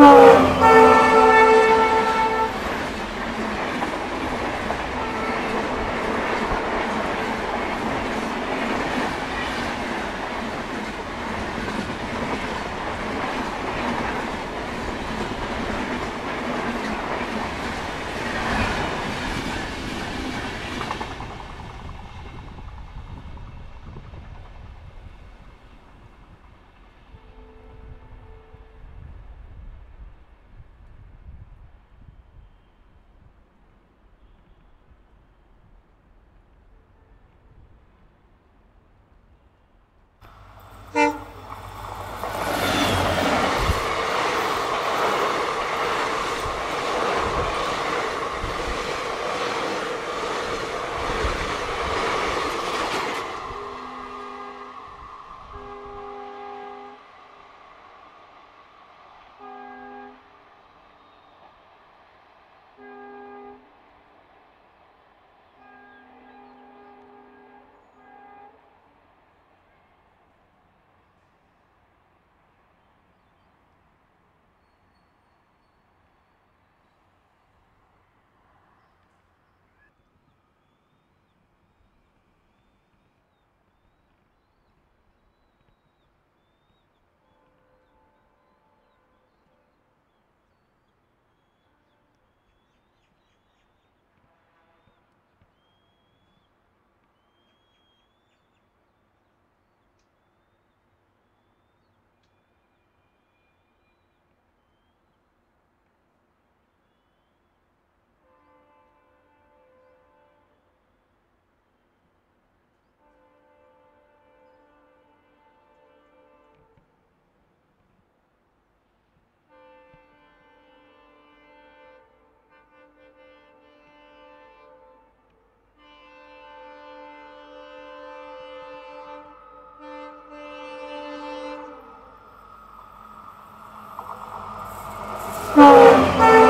Oh. Música